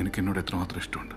എനിക്ക് എന്നോട് എത്രമാത്രം ഇഷ്ടമുണ്ട്?